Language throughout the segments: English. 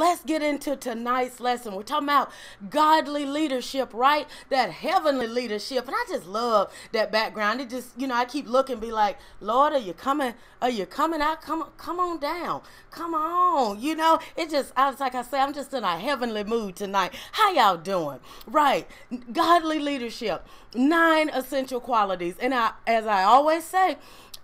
let's get into tonight's lesson. We're talking about godly leadership, right? That heavenly leadership. And I just love that background. It just, you know, I keep looking, be like, Lord, are you coming? Are you coming out? Come, come on down. Come on. You know, it just, I was like I say, I'm just in a heavenly mood tonight. How y'all doing? Right. Godly leadership. Nine essential qualities. And I, as I always say,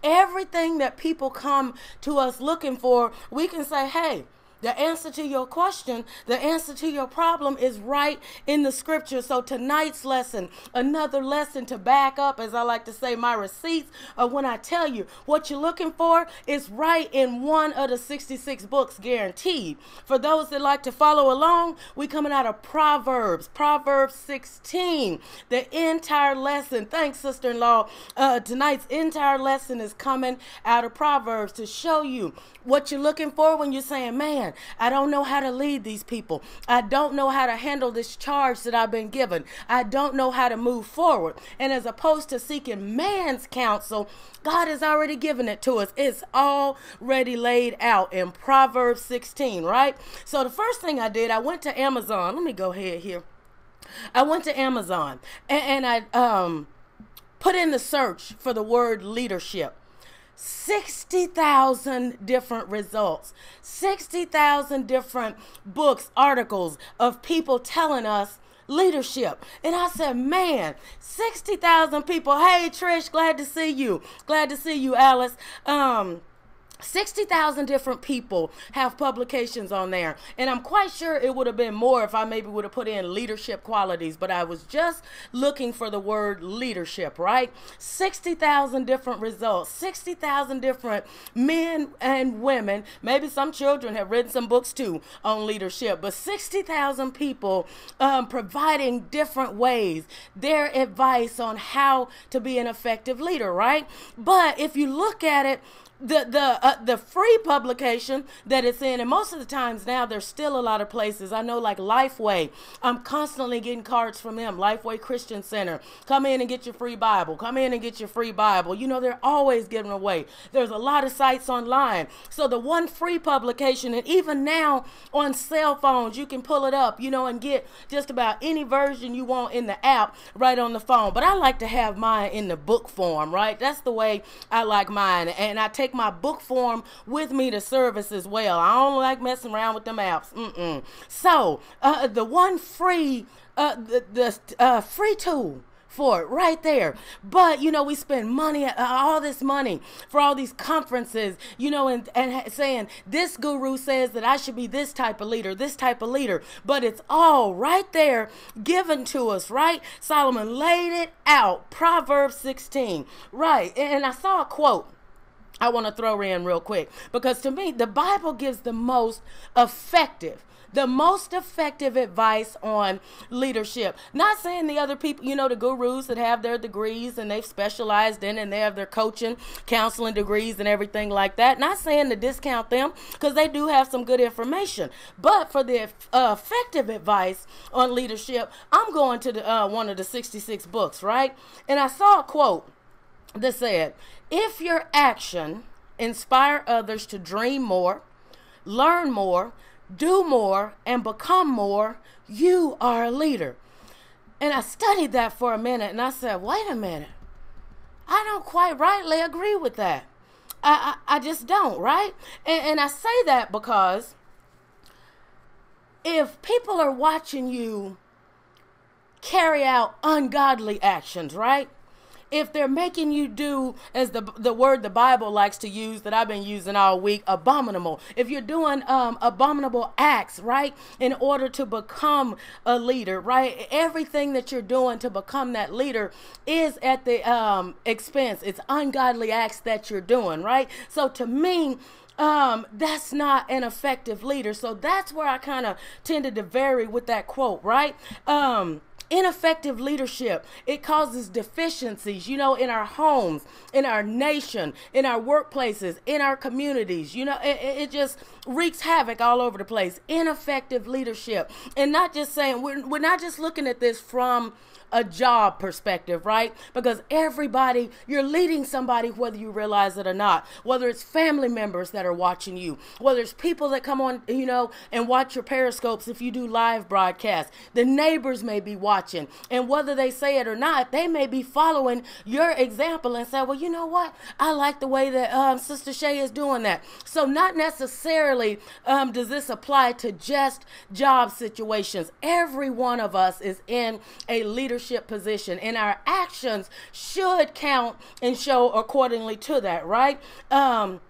everything that people come to us looking for, we can say, hey, the answer to your question, the answer to your problem is right in the scripture. So tonight's lesson, another lesson to back up, as I like to say, my receipts of when I tell you what you're looking for is right in one of the 66 books guaranteed. For those that like to follow along, we coming out of Proverbs, Proverbs 16, the entire lesson. Thanks, sister-in-law. Uh, tonight's entire lesson is coming out of Proverbs to show you what you're looking for when you're saying, man, I don't know how to lead these people. I don't know how to handle this charge that I've been given. I don't know how to move forward. And as opposed to seeking man's counsel, God has already given it to us. It's already laid out in Proverbs 16, right? So the first thing I did, I went to Amazon. Let me go ahead here. I went to Amazon and, and I um, put in the search for the word leadership 60,000 different results, 60,000 different books, articles of people telling us leadership. And I said, man, 60,000 people. Hey, Trish, glad to see you. Glad to see you, Alice. Um, 60,000 different people have publications on there. And I'm quite sure it would have been more if I maybe would have put in leadership qualities, but I was just looking for the word leadership, right? 60,000 different results, 60,000 different men and women. Maybe some children have written some books too on leadership, but 60,000 people um, providing different ways, their advice on how to be an effective leader, right? But if you look at it, the the uh, the free publication that it's in and most of the times now there's still a lot of places. I know like lifeway. I'm constantly getting cards from them. Lifeway christian center. Come in and get your free bible. Come in and get your free bible. You know they're always giving away. There's a lot of sites online. So the one free publication and even now on cell phones you can pull it up you know and get just about any version you want in the app right on the phone. But i like to have mine in the book form right? That's the way i like mine. And i take take my book form with me to service as well. I don't like messing around with them apps. Mm-mm. So uh, the one free, uh, the, the uh, free tool for it right there. But you know, we spend money, uh, all this money for all these conferences, you know, and, and saying this guru says that I should be this type of leader, this type of leader. But it's all right there given to us, right? Solomon laid it out. Proverbs 16. Right. And I saw a quote I want to throw in real quick because to me, the Bible gives the most effective the most effective advice on leadership. Not saying the other people, you know, the gurus that have their degrees and they've specialized in and they have their coaching, counseling degrees and everything like that. Not saying to discount them because they do have some good information. But for the uh, effective advice on leadership, I'm going to the, uh, one of the 66 books, right? And I saw a quote that said, if your action inspire others to dream more, learn more, do more, and become more, you are a leader. And I studied that for a minute and I said, wait a minute. I don't quite rightly agree with that. I, I, I just don't, right? And, and I say that because if people are watching you carry out ungodly actions, right? If they're making you do as the the word the Bible likes to use that I've been using all week, abominable. If you're doing um, abominable acts, right, in order to become a leader, right, everything that you're doing to become that leader is at the um, expense. It's ungodly acts that you're doing, right. So to me um, that's not an effective leader. So that's where I kind of tended to vary with that quote, right? Um, ineffective leadership. It causes deficiencies you know in our homes in our nation in our workplaces in our communities. You know it, it just wreaks havoc all over the place. Ineffective leadership. And not just saying we're, we're not just looking at this from a job perspective, right? Because everybody, you're leading somebody whether you realize it or not. Whether it's family members that are watching you, whether it's people that come on, you know, and watch your periscopes if you do live broadcasts. The neighbors may be watching, and whether they say it or not, they may be following your example and say, "Well, you know what? I like the way that um, Sister Shay is doing that." So, not necessarily um, does this apply to just job situations. Every one of us is in a leadership leadership position, and our actions should count and show accordingly to that, right? Um,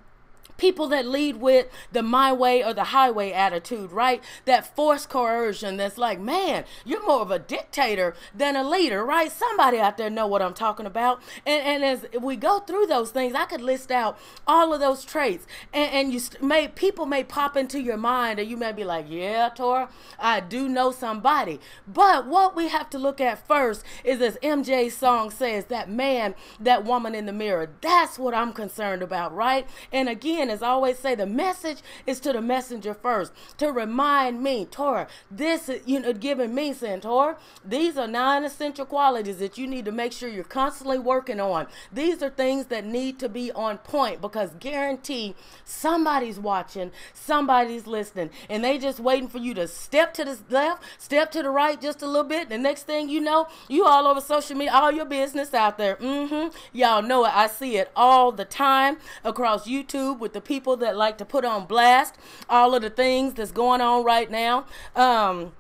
people that lead with the my way or the highway attitude, right? That forced coercion that's like, man, you're more of a dictator than a leader, right? Somebody out there know what I'm talking about. And, and as we go through those things, I could list out all of those traits. And, and you may people may pop into your mind, and you may be like, yeah, Tora, I do know somebody. But what we have to look at first is, as MJ's song says, that man, that woman in the mirror. That's what I'm concerned about, right? And again, again, as I always say, the message is to the messenger first to remind me, Tora, this is, you know, giving me, saying, Tora, these are non essential qualities that you need to make sure you're constantly working on. These are things that need to be on point because guarantee somebody's watching, somebody's listening, and they just waiting for you to step to the left, step to the right just a little bit. The next thing you know, you all over social media, all your business out there. Mm-hmm. Y'all know it. I see it all the time across YouTube with the people that like to put on blast all of the things that's going on right now. Um,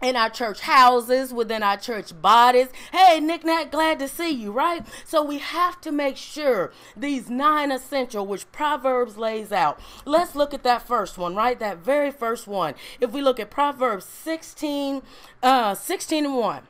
in our church houses, within our church bodies. Hey, Nick Nack, glad to see you, right? So we have to make sure these nine essential, which Proverbs lays out. Let's look at that first one, right? That very first one. If we look at Proverbs 16, uh, 16 and 1.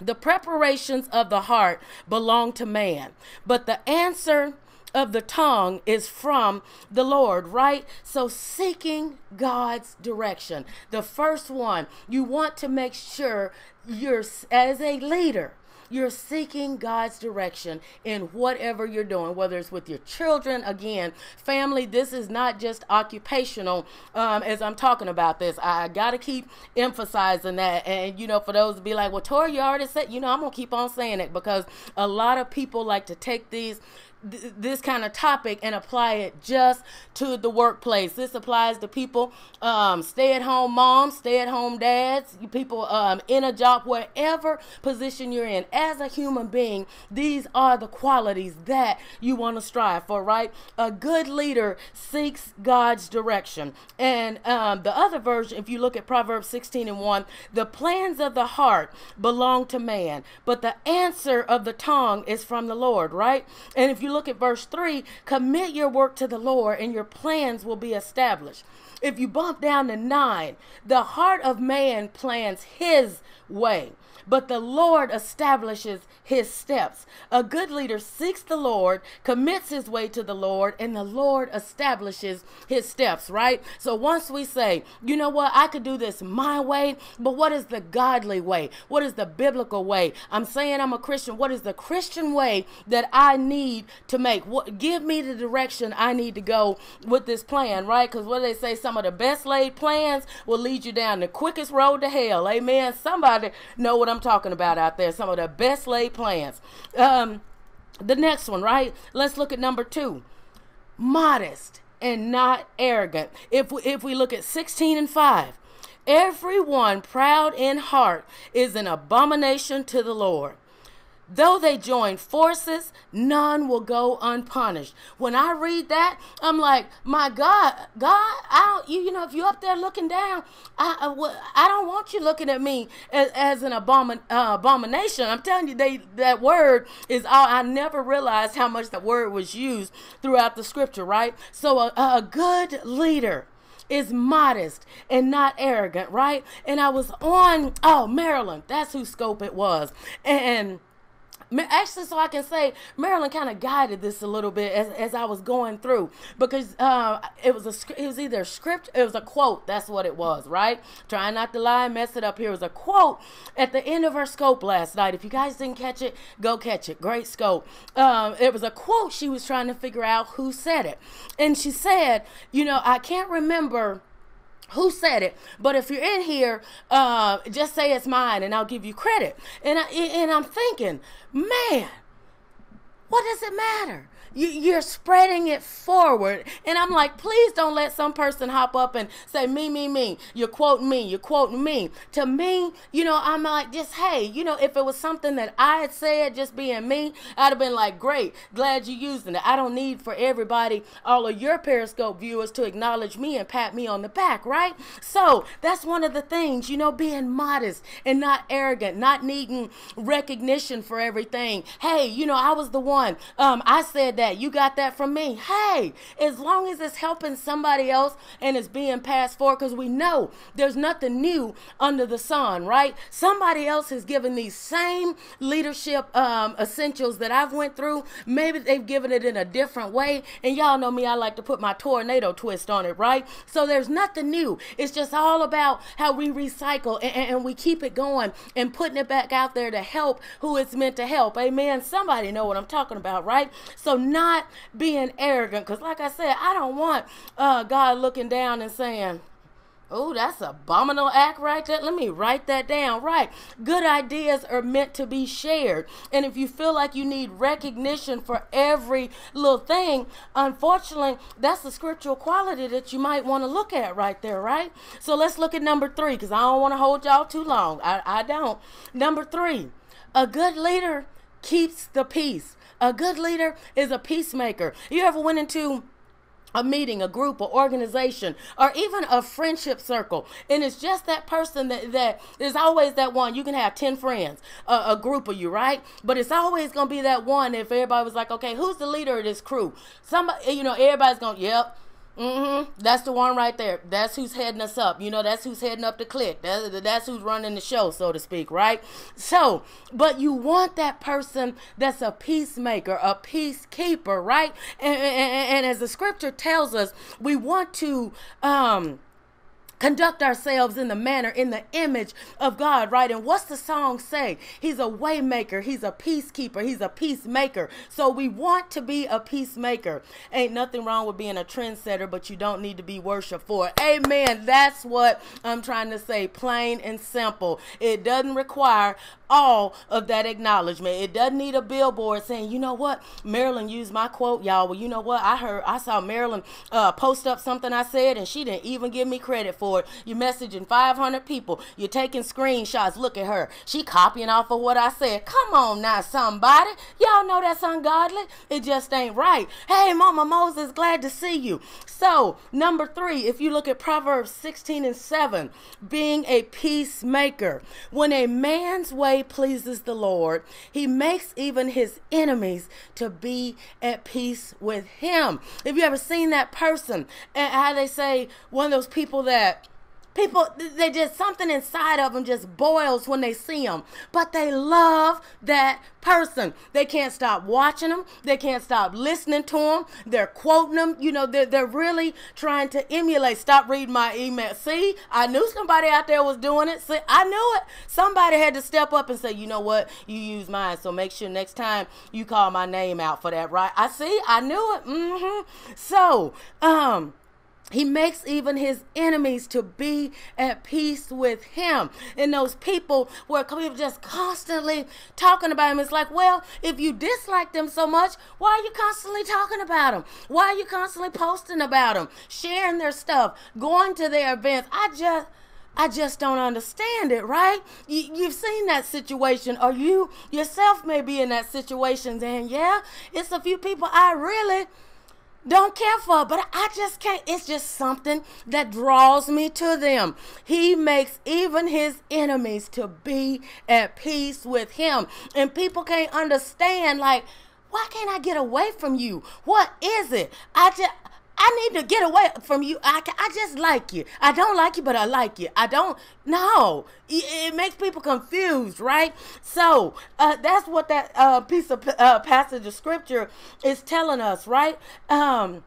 The preparations of the heart belong to man, but the answer of the tongue is from the Lord, right? So seeking God's direction. The first one, you want to make sure you're as a leader you're seeking God's direction in whatever you're doing, whether it's with your children. Again, family, this is not just occupational um, as I'm talking about this. I got to keep emphasizing that. And, you know, for those to be like, well, Tori, you already said, you know, I'm going to keep on saying it because a lot of people like to take these this kind of topic and apply it just to the workplace. This applies to people, um, stay at home moms, stay at home dads, people um, in a job, wherever position you're in. As a human being, these are the qualities that you want to strive for, right? A good leader seeks God's direction. And um, the other version, if you look at Proverbs 16 and 1, the plans of the heart belong to man, but the answer of the tongue is from the Lord, right? And if you look at verse 3, commit your work to the Lord and your plans will be established. If you bump down to 9, the heart of man plans his way but the Lord establishes his steps. A good leader seeks the Lord, commits his way to the Lord, and the Lord establishes his steps, right? So once we say, you know what, I could do this my way, but what is the godly way? What is the biblical way? I'm saying I'm a Christian. What is the Christian way that I need to make? What give me the direction I need to go with this plan, right? Because what they say, some of the best laid plans will lead you down the quickest road to hell. Amen. Somebody know what I'm talking about out there. Some of the best laid plans. Um, the next one, right? Let's look at number two. Modest and not arrogant. If we, if we look at 16 and 5, everyone proud in heart is an abomination to the Lord. Though they join forces, none will go unpunished. When I read that, I'm like, my God, God, I don't, you, you know, if you're up there looking down, I, I, I don't want you looking at me as, as an abomin, uh, abomination. I'm telling you, they that word is all. I never realized how much that word was used throughout the scripture, right? So a, a good leader is modest and not arrogant, right? And I was on, oh, Marilyn, that's who Scope it was. And actually so i can say marilyn kind of guided this a little bit as, as i was going through because uh, it was a it was either a script it was a quote. That's what it was right? Trying not to lie mess it up. Here was a quote at the end of her scope last night. If you guys didn't catch it go catch it. Great scope. Um, it was a quote she was trying to figure out who said it. And she said you know i can't remember who said it? But if you're in here uh, just say it's mine and i'll give you credit. And, I, and i'm thinking man what does it matter you, are spreading it forward. And I'm like, please don't let some person hop up and say, me, me, me. You're quoting me. You're quoting me. To me, you know, I'm like, just, hey, you know, if it was something that I had said, just being me, I'd have been like, great, glad you using it. I don't need for everybody, all of your Periscope viewers to acknowledge me and pat me on the back, right? So that's one of the things, you know, being modest and not arrogant, not needing recognition for everything. Hey, you know, I was the one. Um, I said that that. You got that from me. Hey, as long as it's helping somebody else and it's being passed forward, because we know there's nothing new under the sun, right? Somebody else has given these same leadership um, essentials that I've went through. Maybe they've given it in a different way. And y'all know me, I like to put my ToraNado twist on it, right? So there's nothing new. It's just all about how we recycle and, and we keep it going and putting it back out there to help who it's meant to help. Amen. Somebody know what I'm talking about, right? So not being arrogant. Because, like I said, I don't want uh, God looking down and saying, Oh, that's a abominable act right there. Let me write that down. Right. Good ideas are meant to be shared. And if you feel like you need recognition for every little thing, unfortunately, that's the scriptural quality that you might want to look at right there, right? So let's look at number three, because I don't want to hold y'all too long. I, I don't. Number three, a good leader keeps the peace. A good leader is a peacemaker. You ever went into a meeting, a group, an organization, or even a friendship circle. And it's just that person that, always that one. You can have 10 friends, a, a group of you, right? But it's always going to be that one if everybody was like, okay, who's the leader of this crew? Somebody, you know, everybody's gonna yep, Mm-hmm. That's the one right there. That's who's heading us up. You know, that's who's heading up the clique. That, that's who's running the show, so to speak, right? So, but you want that person that's a peacemaker, a peacekeeper, right? And, and, and as the scripture tells us, we want to um conduct ourselves in the manner, in the image of God, right? And what's the song say? He's a waymaker, he's a peacekeeper, he's a peacemaker. So we want to be a peacemaker. Ain't nothing wrong with being a trendsetter, but you don't need to be worshiped for. Amen. That's what I'm trying to say, plain and simple. It doesn't require all of that acknowledgement. It doesn't need a billboard saying, you know what, Marilyn used my quote, y'all. Well, you know what, I heard, I saw Marilyn uh, post up something I said, and she didn't even give me credit for it. You're messaging 500 people. You're taking screenshots. Look at her. She copying off of what I said. Come on now, somebody. Y'all know that's ungodly. It just ain't right. Hey, Mama Moses, glad to see you. So, number three, if you look at Proverbs 16 and 7, being a peacemaker. When a man's way pleases the Lord. He makes even his enemies to be at peace with him. Have you ever seen that person and how they say one of those people that People, they just something inside of them just boils when they see them. But they love that person. They can't stop watching them. They can't stop listening to them. They're quoting them. You know, they're, they're really trying to emulate. Stop reading my email. See, I knew somebody out there was doing it. See, I knew it. Somebody had to step up and say, you know what, you use mine. So make sure next time you call my name out for that, right? I see. I knew it. Mm-hmm. So, um, he makes even his enemies to be at peace with him. And those people were just constantly talking about him, it's like, well, if you dislike them so much, why are you constantly talking about them? Why are you constantly posting about them, sharing their stuff, going to their events? I just. I just don't understand it, right? You, have seen that situation, or you yourself may be in that situation, and yeah, it's a few people I really don't care for, but I just can't. It's just something that draws me to them. He makes even his enemies to be at peace with him. And people can't understand, like, why can't I get away from you? What is it? I just I need to get away from you. I, I just like you. I don't like you, but I like you. I don't. No, it, it makes people confused, right? So uh, that's what that uh, piece of uh, passage of scripture is telling us, right? Um,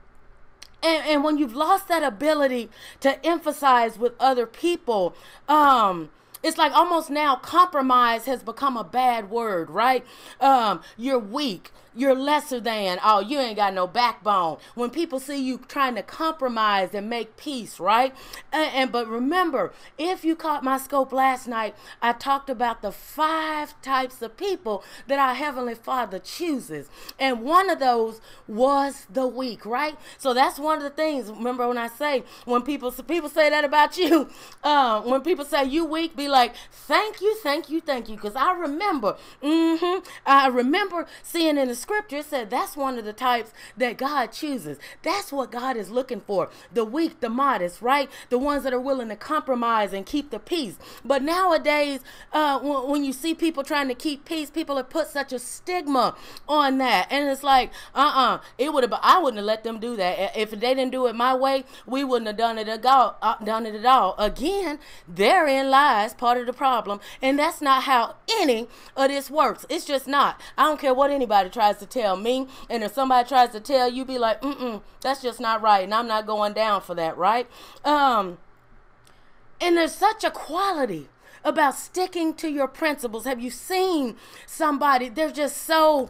and, and when you've lost that ability to emphasize with other people, um, it's like almost now compromise has become a bad word, right? Um, you're weak you're lesser than. Oh, you ain't got no backbone. When people see you trying to compromise and make peace, right? And, and, but remember, if you caught my scope last night, I talked about the five types of people that our heavenly Father chooses, and one of those was the weak, right? So that's one of the things. Remember when I say when people people say that about you, uh, when people say you weak, be like, thank you, thank you, thank you, because I remember, mm-hmm, I remember seeing in the scripture said that's one of the types that God chooses. That's what God is looking for. The weak, the modest, right? The ones that are willing to compromise and keep the peace. But nowadays, uh, when, you see people trying to keep peace, people have put such a stigma on that. And it's like, uh-uh, it would have, I wouldn't have let them do that. If they didn't do it my way, we wouldn't have done it at all. Uh, done it at all. Again, therein lies part of the problem. And that's not how any of this works. It's just not. I don't care what anybody tries tries to tell me, and if somebody tries to tell you, be like, mm-mm, that's just not right, and I'm not going down for that, right? Um, and there's such a quality about sticking to your principles. Have you seen somebody? They're just so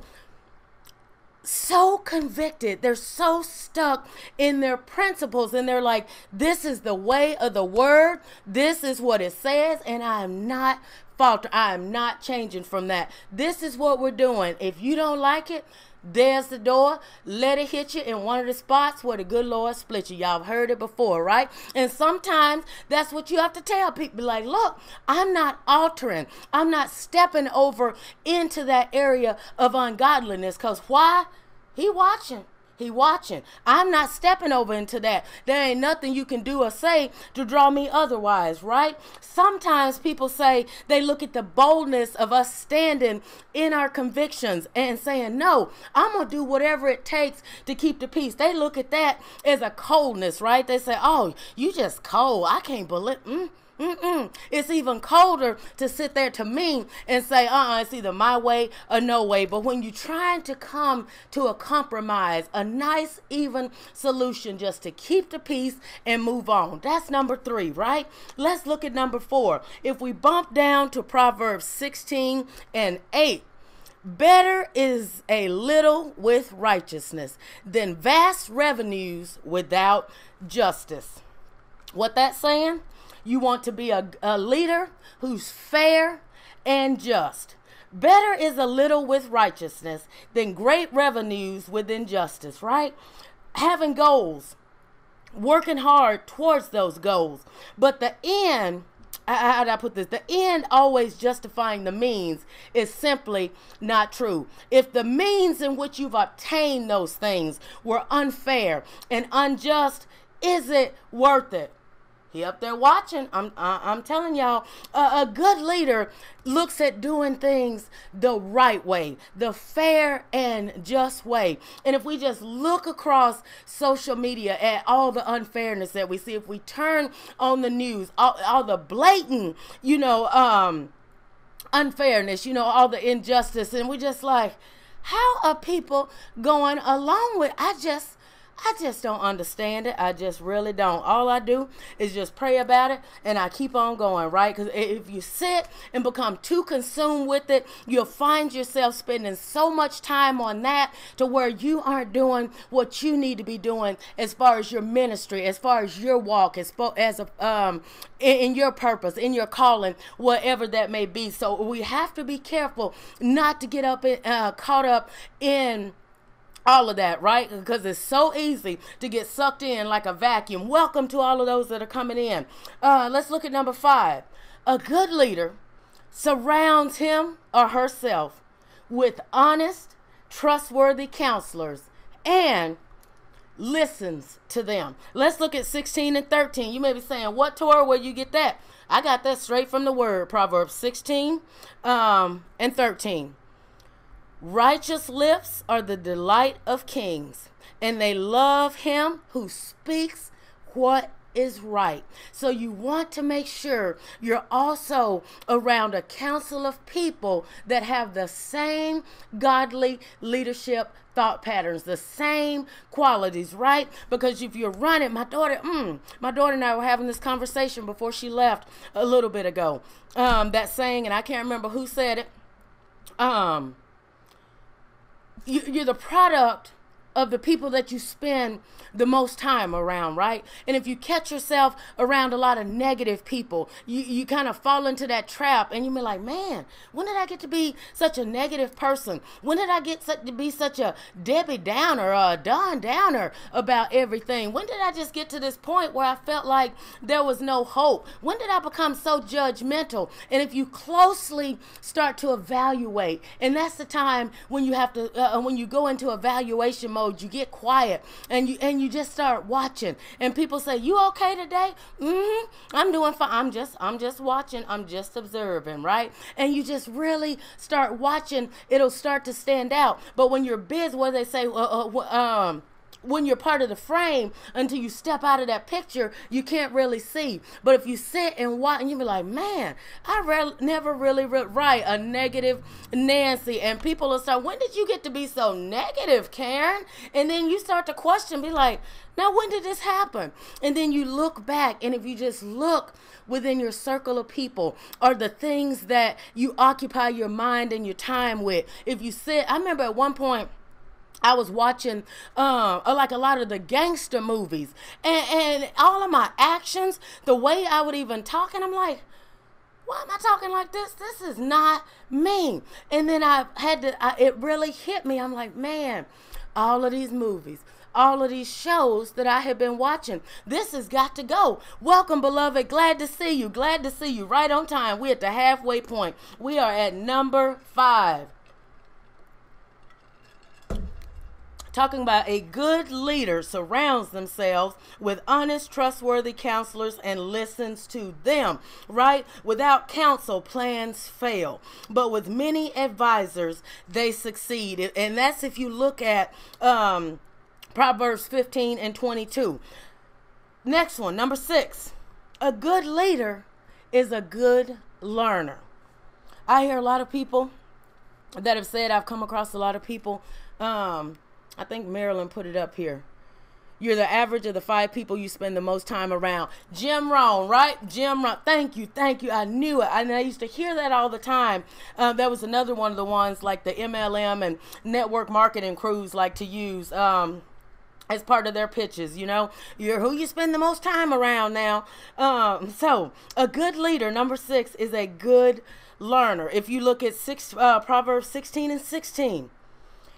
so convicted. They're so stuck in their principles and they're like, this is the way of the word. This is what it says. And I am not falter. I am not changing from that. This is what we're doing. If you don't like it, there's the door. Let it hit you in one of the spots where the good Lord split you. Y'all heard it before, right? And sometimes that's what you have to tell people. Like, look, I'm not altering. I'm not stepping over into that area of ungodliness. Because why? He watching. He watching. I'm not stepping over into that. There ain't nothing you can do or say to draw me otherwise, right? Sometimes people say they look at the boldness of us standing in our convictions and saying, No, I'm going to do whatever it takes to keep the peace. They look at that as a coldness, right? They say, Oh, you just cold. I can't believe. Mm Mm-mm. It's even colder to sit there to me and say, uh uh-uh, it's either my way or no way. But when you're trying to come to a compromise, a nice, even solution just to keep the peace and move on. That's number three, right? Let's look at number four. If we bump down to Proverbs 16 and 8, Better is a little with righteousness than vast revenues without justice. What that's saying? You want to be a, a leader who's fair and just. Better is a little with righteousness than great revenues with injustice, right? Having goals, working hard towards those goals. But the end, how did I put this? The end always justifying the means is simply not true. If the means in which you've obtained those things were unfair and unjust, is it worth it? He up there watching. I'm I'm telling y'all, a, a good leader looks at doing things the right way, the fair and just way. And if we just look across social media at all the unfairness that we see, if we turn on the news, all, all the blatant, you know, um, unfairness, you know, all the injustice, and we just like, how are people going along with? I just I just don't understand it. I just really don't. All I do is just pray about it and I keep on going, right? Because if you sit and become too consumed with it, you'll find yourself spending so much time on that to where you aren't doing what you need to be doing as far as your ministry, as far as your walk, as, far as a, um, in, in your purpose, in your calling, whatever that may be. So we have to be careful not to get up in, uh, caught up in all of that, right? Because it's so easy to get sucked in like a vacuum. Welcome to all of those that are coming in. Uh, let's look at number five. A good leader surrounds him or herself with honest, trustworthy counselors and listens to them. Let's look at 16 and 13. You may be saying, What Tora, where you get that? I got that straight from the word, Proverbs 16 um, and 13. Righteous lips are the delight of kings. and they love him who speaks what is right. So you want to make sure you're also around a council of people that have the same godly leadership thought patterns, the same qualities, right? Because if you're running, my daughter, mm, my daughter and I were having this conversation before she left a little bit ago. Um, that saying, and I can't remember who said it. Um, you, you're the product of the people that you spend the most time around, right? And if you catch yourself around a lot of negative people, you, you kind of fall into that trap and you be like, man, when did I get to be such a negative person? When did I get such, to be such a Debbie Downer or a Don Downer about everything? When did I just get to this point where I felt like there was no hope? When did I become so judgmental? And if you closely start to evaluate, and that's the time when you have to, uh, when you go into evaluation mode, you get quiet and you, and you just start watching. And people say you okay today? Mm-hmm. I'm doing fine. I'm just i'm just watching. I'm just observing right? And you just really start watching. It'll start to stand out. But when you're busy what do they say? Uh, uh, um when you're part of the frame until you step out of that picture you can't really see. But if you sit and watch and you be like man i re- never really re- write a negative nancy. And people will start when did you get to be so negative karen? And then you start to question be like now when did this happen? And then you look back and if you just look within your circle of people or the things that you occupy your mind and your time with. If you sit i remember at one point I was watching uh, like a lot of the gangster movies and, and all of my actions, the way I would even talk, and I'm like, why am I talking like this? This is not me. And then I had to, I, it really hit me. I'm like, man, all of these movies, all of these shows that I have been watching. This has got to go. Welcome, beloved. Glad to see you. Glad to see you right on time. We're at the halfway point. We are at number five. Talking about a good leader surrounds themselves with honest, trustworthy counselors and listens to them, right? Without counsel, plans fail. But with many advisors, they succeed. And that's if you look at um, Proverbs 15 and 22. Next one, number six. A good leader is a good learner. I hear a lot of people that have said, I've come across a lot of people um, I think Marilyn put it up here. You're the average of the five people you spend the most time around. Jim Rohn, right? Jim Rohn. Thank you, thank you. I knew it. And I used to hear that all the time. Uh, that was another one of the ones like the MLM and network marketing crews like to use. Um, as part of their pitches, you know, you're who you spend the most time around now. Um, so a good leader, number six, is a good learner. If you look at six uh, Proverbs 16 and 16,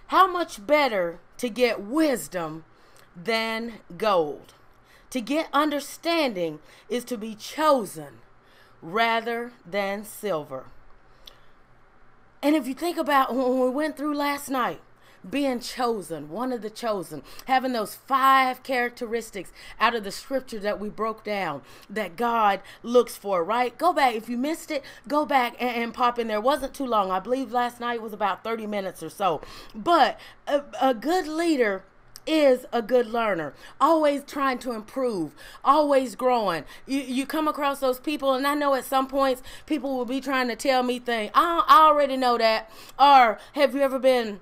how much better to get wisdom than gold. To get understanding is to be chosen rather than silver. And if you think about when we went through last night, being chosen, one of the chosen, having those five characteristics out of the scripture that we broke down that God looks for, right? Go back. If you missed it, go back and, and pop in there. Wasn't too long. I believe last night was about 30 minutes or so. But a, a good leader is a good learner, always trying to improve, always growing. You, you come across those people, and I know at some points people will be trying to tell me things. I, I already know that. Or have you ever been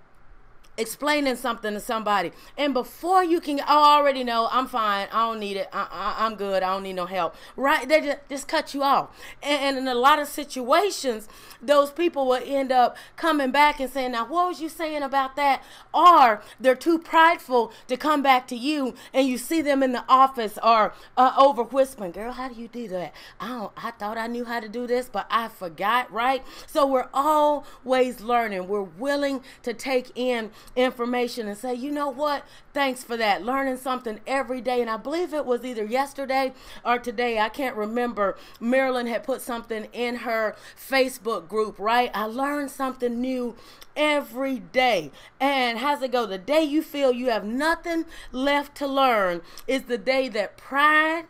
explaining something to somebody. And before you can I already know i'm fine. I don't need it. I, am good. I don't need no help. Right? They just, just cut you off. And, and, in a lot of situations those people will end up coming back and saying now what was you saying about that? Or they're too prideful to come back to you and you see them in the office or uh, over whispering girl how do you do that? I don't i thought i knew how to do this but i forgot right? So we're always learning. We're willing to take in information and say, you know what? Thanks for that. Learning something every day. And I believe it was either yesterday or today. I can't remember. Marilyn had put something in her Facebook group, right? I learned something new every day. And how's it go? The day you feel you have nothing left to learn is the day that pride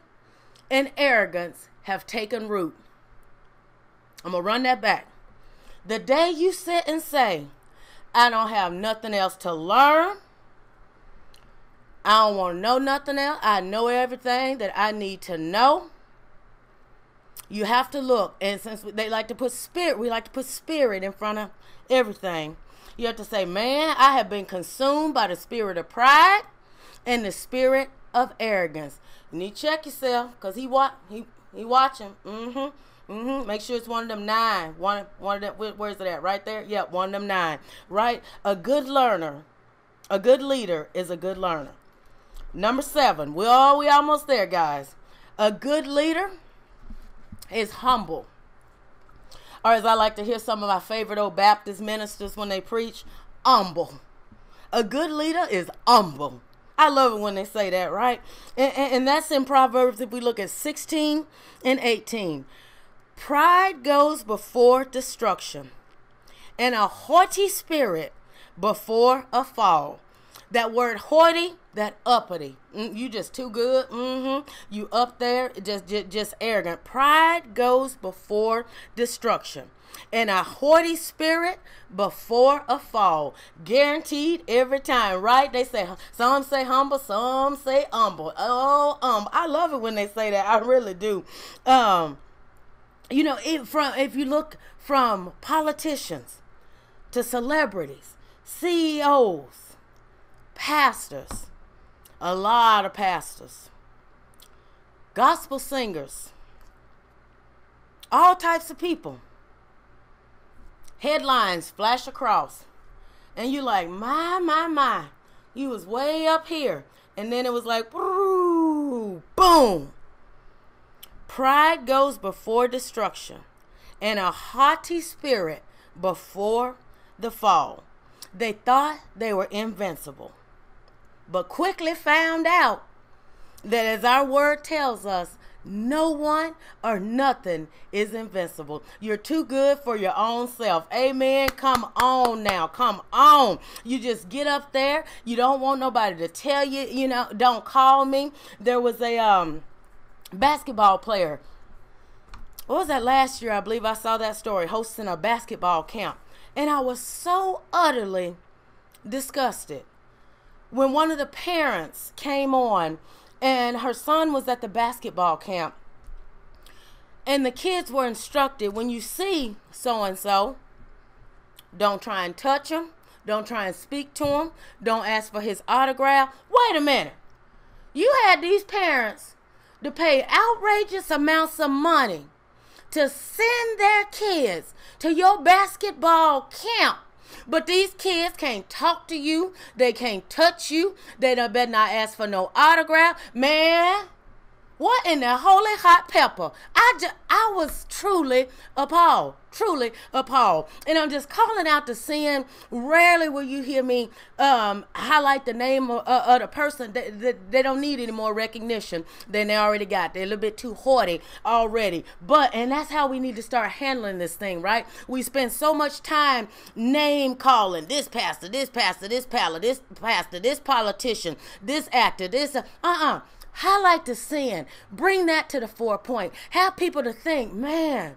and arrogance have taken root. I'm going to run that back. The day you sit and say, I don't have nothing else to learn. I don't want to know nothing else. I know everything that I need to know. You have to look, and since they like to put spirit, we like to put spirit in front of everything. You have to say, man, I have been consumed by the spirit of pride and the spirit of arrogance. You need to check yourself, cause he wa- he he watching. Mm-hmm. Mm-hmm. Make sure it's one of them nine. One one of them. Where's it at? Right there. Yep. One of them nine. Right. A good learner, a good leader is a good learner. Number seven. We all we almost there, guys. A good leader is humble. Or as I like to hear some of my favorite old Baptist ministers when they preach, humble. A good leader is humble. I love it when they say that, right? And, and, and, that's in Proverbs if we look at 16 and 18. Pride goes before destruction, and a haughty spirit before a fall. That word haughty, that uppity. Mm, you just too good. Mm-hmm. You up there, just, just just arrogant. Pride goes before destruction. And a haughty spirit before a fall. Guaranteed every time, right? They say some say humble, some say humble. Oh, um, I love it when they say that. I really do. Um, you know, if from if you look from politicians to celebrities, CEOs, pastors, a lot of pastors, gospel singers, all types of people. Headlines flash across, and you like, my, my, my, you was way up here, and then it was like, boom. Pride goes before destruction, and a haughty spirit before the fall. They thought they were invincible but quickly found out that as our word tells us, no one or nothing is invincible. You're too good for your own self. Amen. Come on now. Come on. You just get up there. You don't want nobody to tell you, you know, don't call me. There was a um basketball player. What was that last year? I believe I saw that story hosting a basketball camp. And I was so utterly disgusted when one of the parents came on and her son was at the basketball camp and the kids were instructed when you see so and so don't try and touch him don't try and speak to him don't ask for his autograph wait a minute you had these parents to pay outrageous amounts of money to send their kids to your basketball camp but these kids can't talk to you. They can't touch you. They better not ask for no autograph. Man, what in the holy hot pepper? I just, I was truly appalled, truly appalled, and I'm just calling out the sin. Rarely will you hear me um, highlight the name of, uh, of the person. They, they, they, don't need any more recognition than they already got. They're a little bit too haughty already. But and that's how we need to start handling this thing, right? We spend so much time name calling this pastor, this pastor, this pastor, this pastor, this politician, this actor, this uh uh highlight the sin, bring that to the forefront, have people to think, man.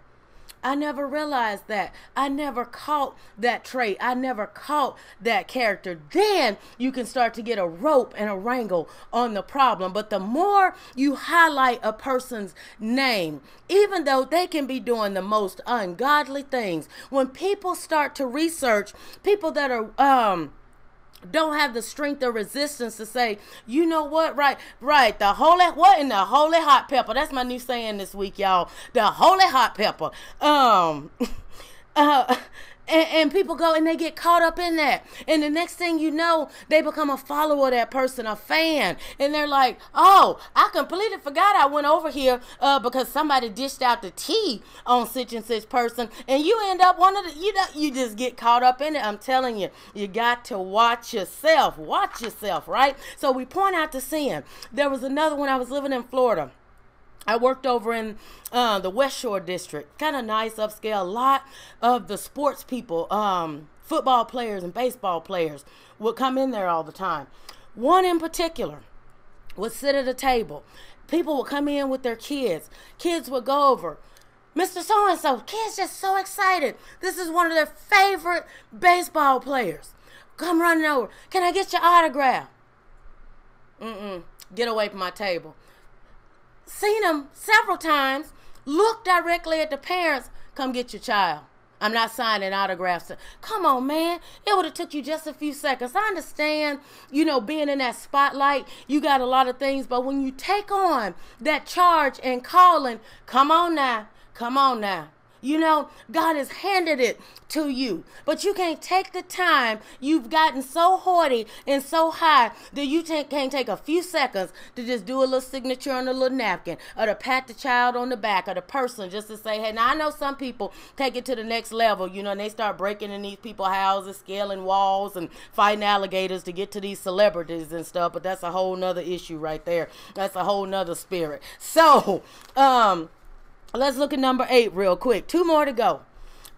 I never realized that. I never caught that trait. I never caught that character. Then you can start to get a rope and a wrangle on the problem. But the more you highlight a person's name, even though they can be doing the most ungodly things, when people start to research people that are um don't have the strength or resistance to say, you know what, right, right, the holy, what in the holy hot pepper? That's my new saying this week, y'all. The holy hot pepper. Um, uh, and, and, people go and they get caught up in that. And the next thing you know, they become a follower of that person, a fan. And they're like, oh, I completely forgot I went over here uh, because somebody dished out the tea on such and such person. And you end up one of the, you know, you just get caught up in it. I'm telling you, you got to watch yourself. Watch yourself, right? So we point out the sin. There was another one I was living in Florida. I worked over in uh, the West Shore district, kind of nice, upscale. A lot of the sports people, um, football players and baseball players, would come in there all the time. One in particular would sit at a table. People would come in with their kids. Kids would go over. Mr. So and so, kids just so excited. This is one of their favorite baseball players. Come running over. Can I get your autograph? Mm-mm. Get away from my table. Seen them several times. Look directly at the parents. Come get your child. I'm not signing autographs. Come on, man. It would have took you just a few seconds. I understand, you know, being in that spotlight, you got a lot of things, but when you take on that charge and calling, come on now. Come on now. You know, God has handed it to you, but you can't take the time. You've gotten so haughty and so high that you can't take a few seconds to just do a little signature on a little napkin or to pat the child on the back or the person just to say, hey, now I know some people take it to the next level, you know, and they start breaking in these people's houses, scaling walls and fighting alligators to get to these celebrities and stuff, but that's a whole nother issue right there. That's a whole nother spirit. So, um, Let's look at number eight real quick. Two more to go.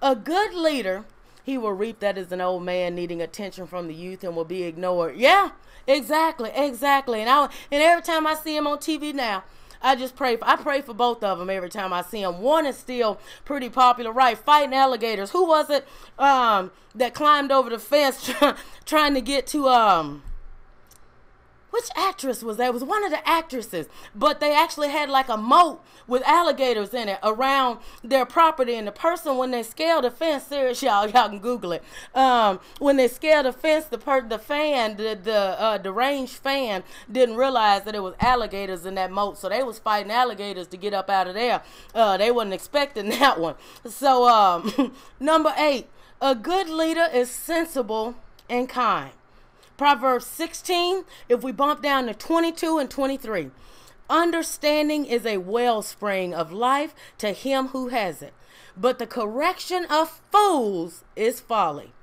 A good leader, he will reap that as an old man needing attention from the youth and will be ignored. Yeah, exactly, exactly. And I and every time I see him on TV now, I just pray for I pray for both of them every time I see them. One is still pretty popular, right? Fighting alligators. Who was it um, that climbed over the fence trying to get to um which actress was that? It was one of the actresses, but they actually had like a moat with alligators in it around their property. And the person, when they scaled the fence, serious y'all, y'all can Google it. Um, when they scaled the fence, the per- the fan, the the uh, deranged fan, didn't realize that it was alligators in that moat, so they was fighting alligators to get up out of there. Uh, they wasn't expecting that one. So um, number eight, a good leader is sensible and kind. Proverbs 16, if we bump down to 22 and 23. Understanding is a wellspring of life to him who has it, but the correction of fools is folly.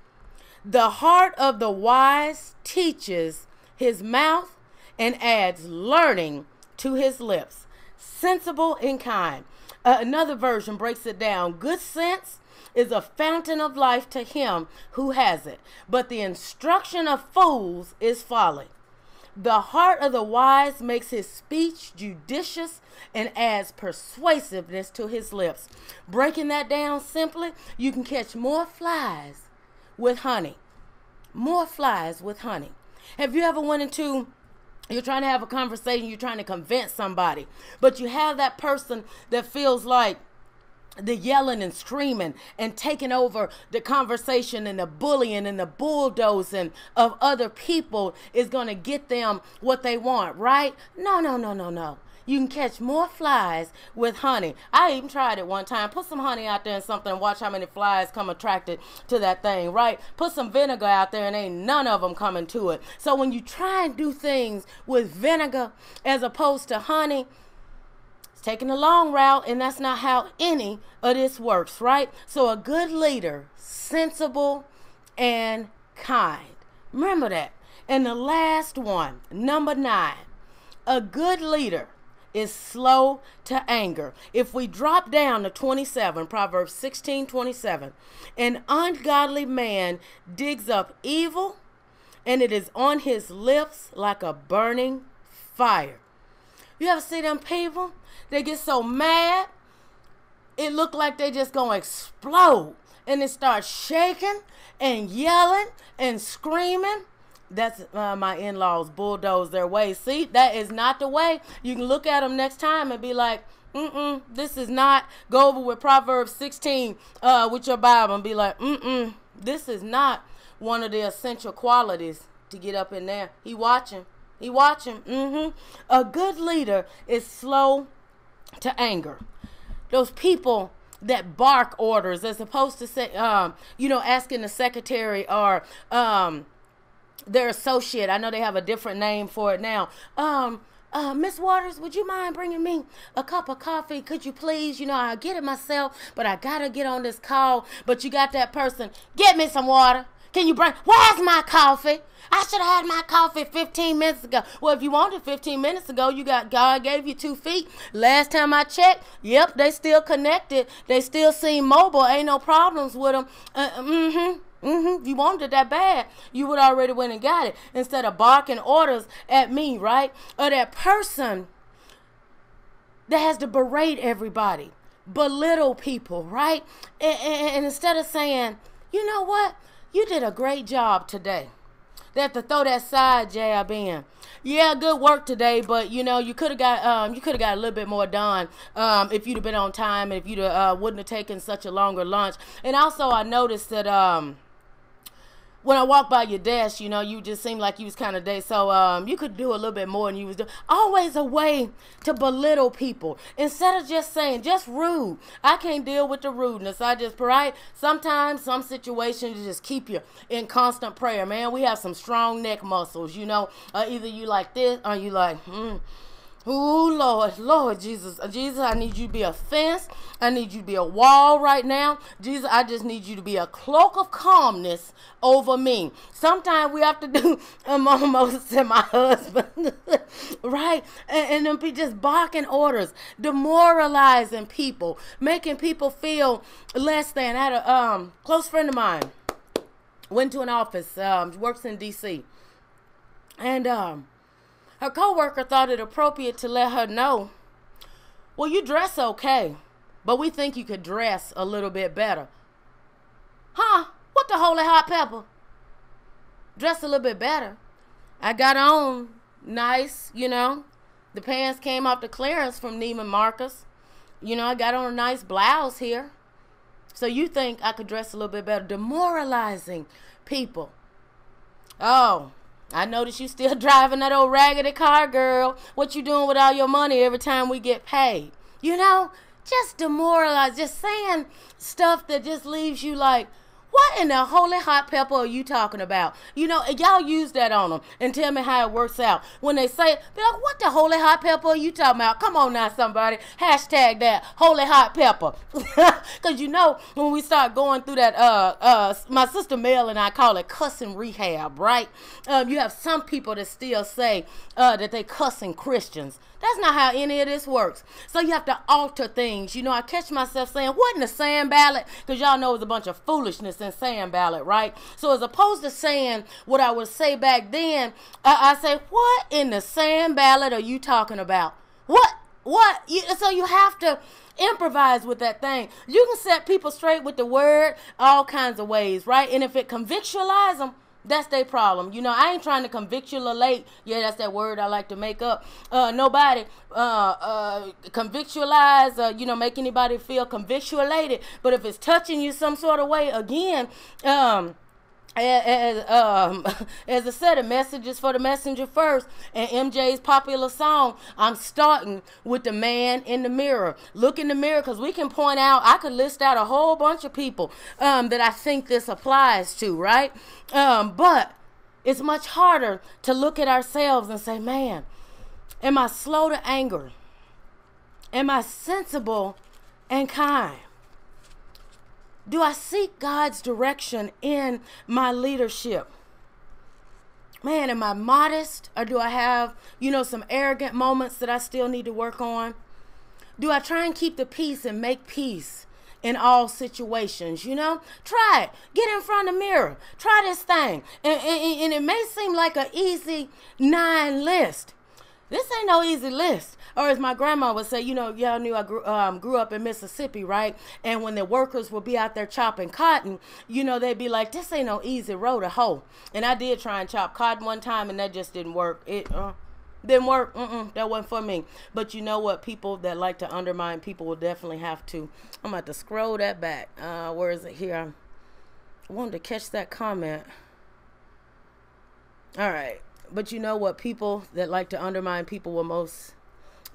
The heart of the wise teaches his mouth and adds learning to his lips. Sensible and kind. Uh, another version breaks it down. Good sense is a fountain of life to him who has it, but the instruction of fools is folly. The heart of the wise makes his speech judicious and adds persuasiveness to his lips. Breaking that down simply, you can catch more flies with honey. More flies with honey. Have you ever went into you're trying to have a conversation, you're trying to convince somebody, but you have that person that feels like the yelling and screaming and taking over the conversation and the bullying and the bulldozing of other people is going to get them what they want, right? No, no, no, no, no. You can catch more flies with honey. I even tried it one time. Put some honey out there and something and watch how many flies come attracted to that thing, right? Put some vinegar out there and ain't none of them coming to it. So when you try and do things with vinegar as opposed to honey, taking the long route, and that's not how any of this works, right? So, a good leader, sensible and kind. Remember that. And the last one, number nine, a good leader is slow to anger. If we drop down to 27, Proverbs 16 27, an ungodly man digs up evil, and it is on his lips like a burning fire. You ever see them people? They get so mad, it look like they just gonna explode. And they start shaking and yelling and screaming. That's uh, my in-laws bulldoze their way. See, that is not the way. You can look at them next time and be like, mm-mm, this is not. Go over with Proverbs 16 uh, with your Bible and be like, mm-mm, this is not one of the essential qualities to get up in there. He watching. He watching. Mm-hmm. A good leader is slow to anger. Those people that bark orders as opposed to say, um, you know, asking the secretary or um, their associate. I know they have a different name for it now. Um, uh, Miss Waters, would you mind bringing me a cup of coffee? Could you please? You know, I'll get it myself, but I gotta get on this call. But you got that person, get me some water. Can you bring, where's my coffee? I should have had my coffee 15 minutes ago. Well, if you wanted 15 minutes ago, you got God gave you two feet. Last time I checked, yep, they still connected. They still seem mobile. Ain't no problems with them. Uh, mm-hmm. Mm-hmm. If you wanted it that bad, you would already went and got it instead of barking orders at me, right? Or that person that has to berate everybody, belittle people, right? And, and, and instead of saying, you know what, you did a great job today. they have to throw that side jab in. Yeah, good work today, but you know you could have got um, you could have got a little bit more done um, if you'd have been on time and if you uh, wouldn't have taken such a longer lunch. And also, I noticed that. Um, when I walked by your desk, you know, you just seemed like you was kind of day. So um, you could do a little bit more than you was doing. Always a way to belittle people instead of just saying just rude. I can't deal with the rudeness. I just right. Sometimes some situations just keep you in constant prayer, man. We have some strong neck muscles, you know. Uh, either you like this or you like. Hmm Oh, Lord, Lord Jesus. Uh, Jesus, I need you to be a fence. I need you to be a wall right now. Jesus, I just need you to be a cloak of calmness over me. Sometimes we have to do, I'm almost to my husband, right? And, and then be just barking orders, demoralizing people, making people feel less than. I had a um, close friend of mine, went to an office, um, works in D.C., and um, her coworker thought it appropriate to let her know, well, you dress okay, but we think you could dress a little bit better. Huh? What the holy hot pepper? Dress a little bit better. I got on nice, you know. The pants came off the clearance from Neiman Marcus. You know, I got on a nice blouse here. So you think I could dress a little bit better? Demoralizing people. Oh, I notice you still driving that old raggedy car, girl. What you doing with all your money every time we get paid? You know, just demoralized, just saying stuff that just leaves you like, what in the holy hot pepper are you talking about? You know, y'all use that on them and tell me how it works out. When they say be like, what the holy hot pepper are you talking about? Come on now, somebody. Hashtag that holy hot pepper. Because you know, when we start going through that, uh, uh, my sister Mel and I call it cussing rehab, right? Um, you have some people that still say uh, that they cussing Christians. That's not how any of this works. So you have to alter things. You know, I catch myself saying, what in the sand ballot? Because y'all know it's a bunch of foolishness in sand ballot, right? So as opposed to saying what I would say back then, I, I say, what in the sand ballot are you talking about? What? What? You, so you have to improvise with that thing. You can set people straight with the word all kinds of ways, right? And if it convictualize them, that's their problem. You know, I ain't trying to convictualate. Yeah, that's that word I like to make up. Uh, nobody uh, uh, convictualize, uh, you know, make anybody feel convictualated. But if it's touching you some sort of way, again, um, as, um, as I said, a message is for the messenger first. And MJ's popular song, I'm starting with the man in the mirror. Look in the mirror because we can point out, I could list out a whole bunch of people um, that I think this applies to, right? Um, but it's much harder to look at ourselves and say, man, am I slow to anger? Am I sensible and kind? Do I seek God's direction in my leadership? Man, am I modest or do I have, you know, some arrogant moments that I still need to work on? Do I try and keep the peace and make peace in all situations? You know, try it. Get in front of the mirror. Try this thing. And, and, and it may seem like an easy nine list. This ain't no easy list. Or as my grandma would say, you know, y'all knew I grew, um, grew up in Mississippi, right? And when the workers would be out there chopping cotton, you know, they'd be like, this ain't no easy road to hoe. And I did try and chop cotton one time, and that just didn't work. It uh, didn't work. Mm-mm, that wasn't for me. But you know what? People that like to undermine people will definitely have to. I'm about to scroll that back. Uh, where is it here? I wanted to catch that comment. All right. But you know what? People that like to undermine people will most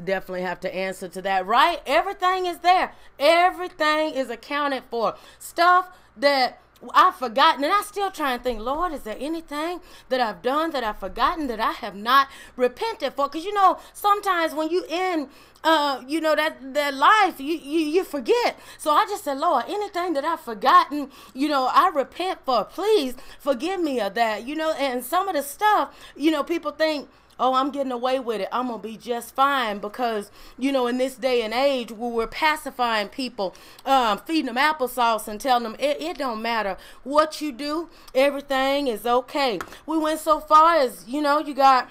definitely have to answer to that, right? Everything is there. Everything is accounted for. Stuff that I've forgotten, and I still try and think, Lord, is there anything that I've done that I've forgotten that I have not repented for? Because you know, sometimes when you in, uh, you know that that life, you, you you forget. So I just said, Lord, anything that I've forgotten, you know, I repent for. Please forgive me of that. You know, and some of the stuff, you know, people think oh, I'm getting away with it. I'm going to be just fine because, you know, in this day and age where we're pacifying people, um, feeding them applesauce and telling them it, it don't matter what you do, everything is okay. We went so far as, you know, you got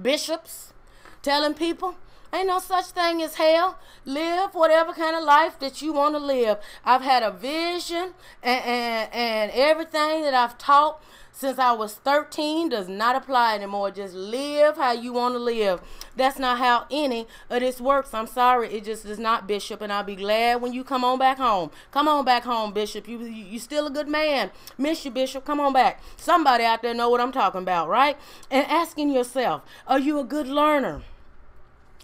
bishops telling people, Ain't no such thing as hell. Live whatever kind of life that you want to live. I've had a vision and, and, and everything that I've taught since I was 13 does not apply anymore. Just live how you want to live. That's not how any of this works. I'm sorry. It just is not, Bishop. And I'll be glad when you come on back home. Come on back home, Bishop. You, you, you still a good man. Miss you, Bishop. Come on back. Somebody out there know what I'm talking about, right? And asking yourself, are you a good learner?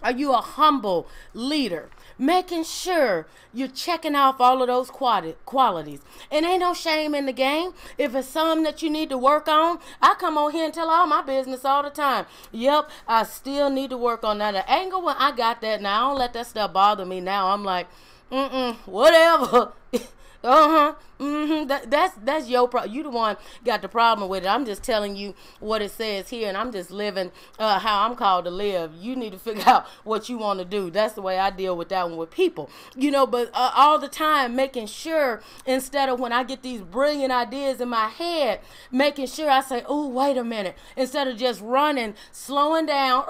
Are you a humble leader? Making sure you're checking off all of those qualities. And ain't no shame in the game. If it's something that you need to work on, I come on here and tell all my business all the time. Yep, I still need to work on that. Angle when I got that now, I don't let that stuff bother me now. I'm like, mm-mm, whatever. Uh-huh. Mm-hmm. That, that's that's your problem. You the one got the problem with it. I'm just telling you what it says here, and I'm just living uh, how I'm called to live. You need to figure out what you want to do. That's the way I deal with that one with people. You know, but uh, all the time making sure instead of when I get these brilliant ideas in my head, making sure I say, "Oh, wait a minute," instead of just running, slowing down,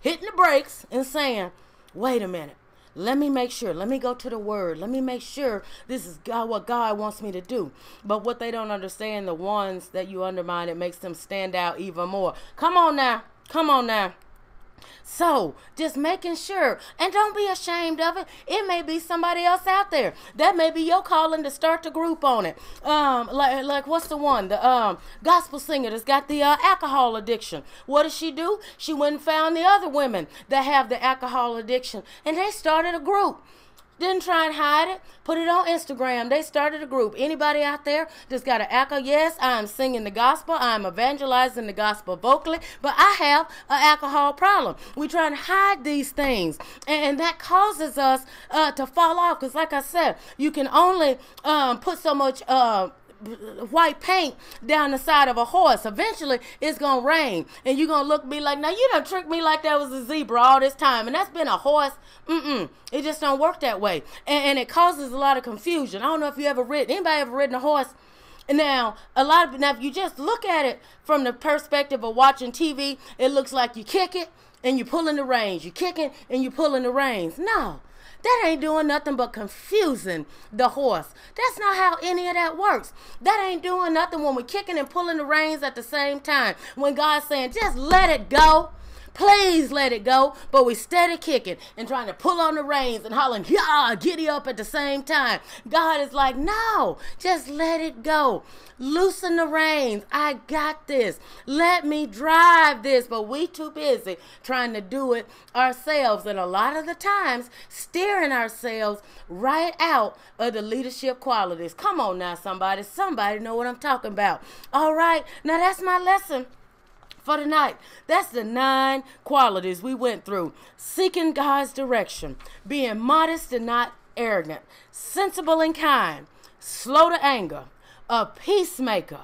hitting the brakes, and saying, "Wait a minute." Let me make sure. Let me go to the word. Let me make sure this is God what God wants me to do. But what they don't understand, the ones that you undermine, it makes them stand out even more. Come on now. Come on now. So, just making sure, and don't be ashamed of it. It may be somebody else out there. That may be your calling to start the group on it. Um, like, like what's the one? The um gospel singer that's got the uh, alcohol addiction. What does she do? She went and found the other women that have the alcohol addiction, and they started a group. Didn't try and hide it. Put it on Instagram. They started a group. Anybody out there just got to echo, yes, I'm singing the gospel. I'm evangelizing the gospel vocally, but I have an alcohol problem. We try and hide these things, and, that causes us uh, to fall off. Because, like I said, you can only um, put so much. Uh, white paint down the side of a horse. Eventually, it's gonna rain, and you're gonna look be like, "Now you done tricked me like that was a zebra all this time, and that's been a horse." Mm-mm. It just don't work that way, and, and it causes a lot of confusion. I don't know if you ever ridden anybody ever ridden a horse. Now, a lot of now, if you just look at it from the perspective of watching TV, it looks like you kick it and you're pulling the reins. You kick it and you're pulling the reins. No, that ain't doing nothing but confusing the horse. That's not how any of that works. That ain't doing nothing when we're kicking and pulling the reins at the same time. When God's saying, just let it go. Please let it go. But we steady kicking and trying to pull on the reins and hollering, yeah, giddy up at the same time. God is like, no, just let it go. Loosen the reins. I got this. Let me drive this. But we too busy trying to do it ourselves. And a lot of the times, steering ourselves right out of the leadership qualities. Come on now, somebody. Somebody know what I'm talking about. All right. Now that's my lesson for tonight. That's the nine qualities we went through. Seeking God's direction, being modest and not arrogant, sensible and kind, slow to anger, a peacemaker,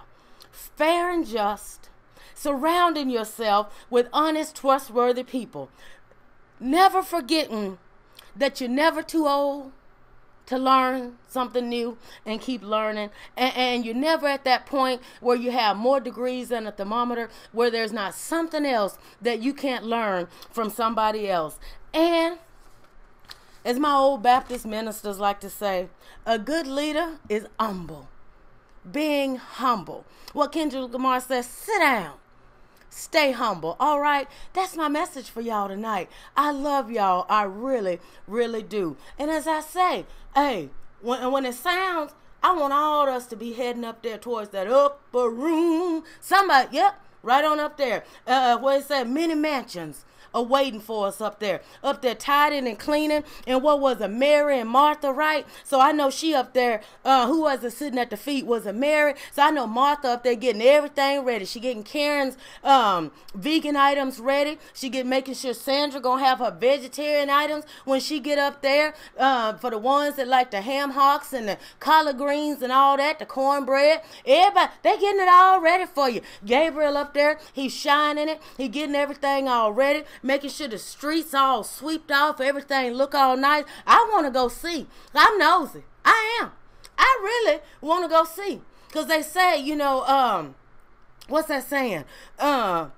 fair and just, surrounding yourself with honest, trustworthy people, never forgetting that you're never too old to learn something new and keep learning. And, and, you're never at that point where you have more degrees than a thermometer, where there's not something else that you can't learn from somebody else. And as my old Baptist ministers like to say, a good leader is humble. Being humble. What Kendrick Lamar says, sit down Stay humble. All right. That's my message for y'all tonight. I love y'all. I really, really do. And as I say, hey, when, when it sounds, I want all of us to be heading up there towards that upper room. Somebody, yep, right on up there. Uh, what it said, many mansions are waiting for us up there. Up there tidying and cleaning. And what was it? Mary and Martha, right? So I know she up there, uh, who was it sitting at the feet was a Mary. So I know Martha up there getting everything ready. She getting Karen's um, vegan items ready. She get making sure Sandra gonna have her vegetarian items when she get up there. Uh, for the ones that like the ham hocks and the collard greens and all that, the cornbread. Everybody, they getting it all ready for you. Gabriel up there, he's shining it. He getting everything all ready making sure the streets all swept off, everything look all nice. I want to go see. I'm nosy. I am. I really want to go see. Because they say, you know, um, what's that saying? Uh,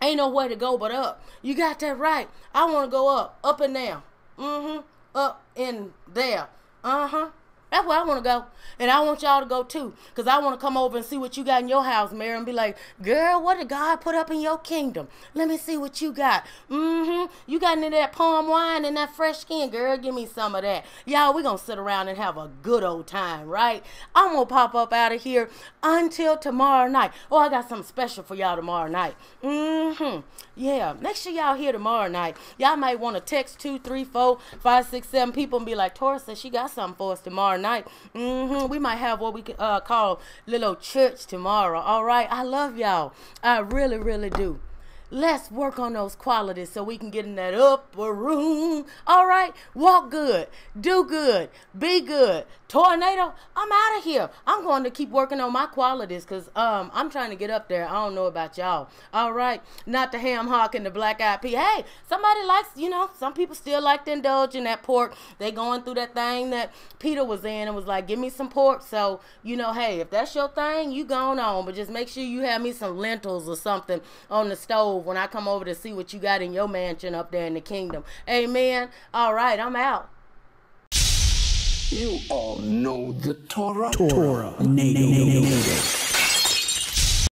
Ain't no way to go but up. You got that right. I want to go up, up and down. Mm-hmm. Up and there. Uh-huh. That's where I want to go. And I want y'all to go too. Because I want to come over and see what you got in your house, Mary, and be like, girl, what did God put up in your kingdom? Let me see what you got. Mm-hmm. You got any of that palm wine and that fresh skin, girl? Give me some of that. Y'all, we going to sit around and have a good old time, right? I'm going to pop up out of here until tomorrow night. Oh, I got something special for y'all tomorrow night. Mm-hmm. Yeah. Make sure y'all here tomorrow night. Y'all might want to text two, three, four, five, six, seven people and be like, Tora says she got something for us tomorrow night. Mm-hmm. We might have what we uh, call little church tomorrow. All right. I love y'all. I really, really do. Let's work on those qualities so we can get in that upper room. All right, walk good, do good, be good. ToraNado, I'm out of here. I'm going to keep working on my qualities because um, I'm trying to get up there. I don't know about y'all. All right, not the ham hock and the black eyed pea. Hey, somebody likes, you know, some people still like to indulge in that pork. They going through that thing that Peter was in and was like, give me some pork. So, you know, hey, if that's your thing, you going on. But just make sure you have me some lentils or something on the stove when I come over to see what you got in your mansion up there in the kingdom. Amen. All right, I'm out. You all know the Tora. Tora. Tora. Native.